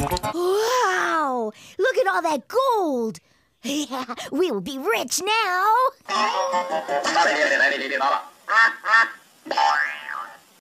Wow! Look at all that gold! We'll be rich now!